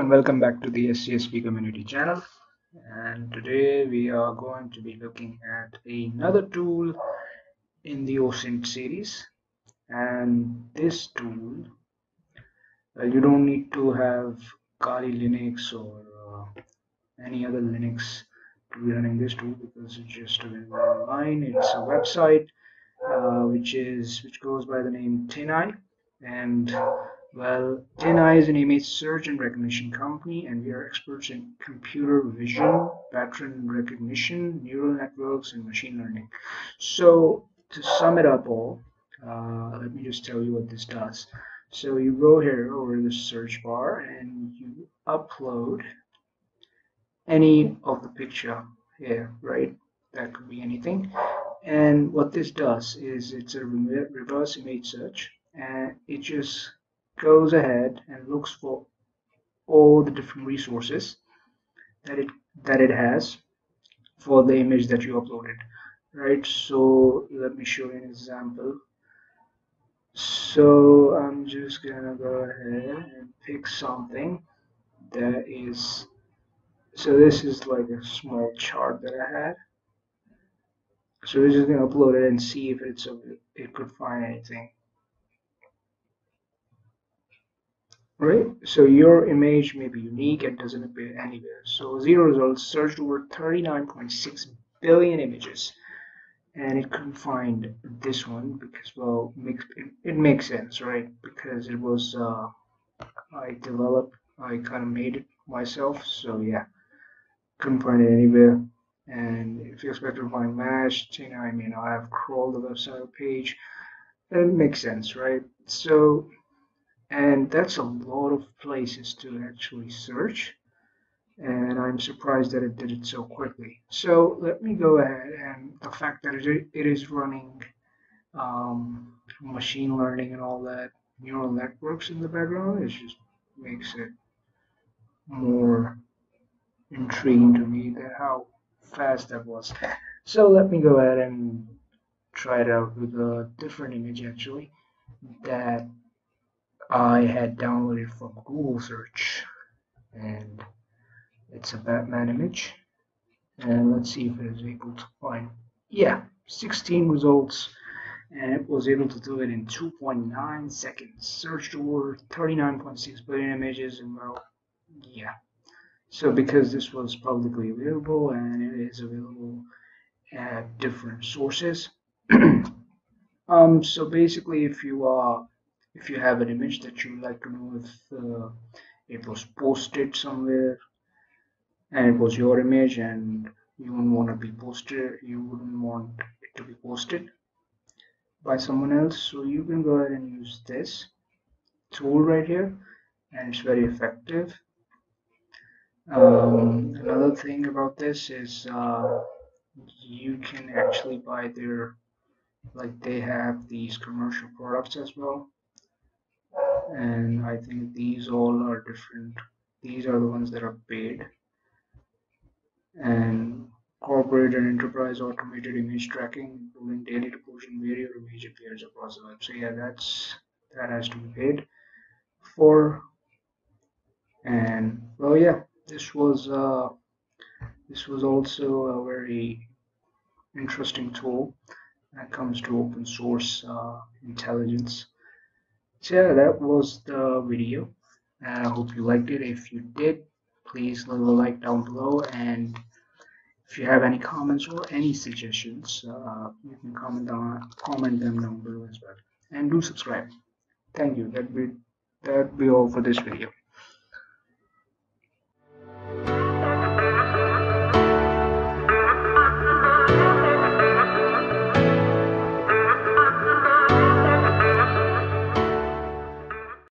and welcome back to the SCSP community channel. And today we are going to be looking at another tool in the OSINT series. And this tool well, you don't need to have Kali Linux or uh, any other Linux to be running this tool because it's just available online. It's a website uh, which is which goes by the name TinEye and well, TinEye is an image search and recognition company, and we are experts in computer vision, pattern recognition, neural networks, and machine learning. So, to sum it up all, uh, let me just tell you what this does. So, you go here over the search bar and you upload any of the picture here, right? That could be anything. And what this does is it's a reverse image search, and it just goes ahead and looks for all the different resources that it that it has for the image that you uploaded right? So let me show you an example. So I'm just gonna go ahead and pick something that is so this is like a small chart that I had. So we're just gonna upload it and see if it's it could find anything right so your image may be unique and doesn't appear anywhere. So zero results searched over 39.6 billion images. And it couldn't find this one because well it makes sense right? Because it was uh, I developed I kind of made it myself so yeah. Couldn't find it anywhere. And if you expect to find matched you know I mean I have crawled the website page. It makes sense right? So and that's a lot of places to actually search. And I'm surprised that it did it so quickly. So let me go ahead and the fact that it, is running um, machine learning and all that neural networks in the background it just makes it more intriguing to me that how fast that was. So let me go ahead and try it out with a different image actually that I had downloaded from Google search and it's a Batman image. And let's see if it is able to find yeah 16 results and it was able to do it in 2.9 seconds. Searched over 39.6 billion images and well yeah. So because this was publicly available and it is available at different sources. Um so basically if you are if you have an image that you would like to know if uh, it was posted somewhere and it was your image and you wouldn't want to be posted you wouldn't want it to be posted by someone else so you can go ahead and use this tool right here and it's very effective. Um, another thing about this is uh, you can actually buy their like they have these commercial products as well and I think these all are different. These are the ones that are paid. And corporate and enterprise automated image tracking including daily deposition where your image appears across the web. So yeah that's that has to be paid for. And well yeah this was uh this was also a very interesting tool it comes to open source uh, intelligence so yeah that was the video. I hope you liked it. If you did please leave a like down below. And if you have any comments or any suggestions uh, you can comment on comment them down below as well. And do subscribe. Thank you. That be that be all for this video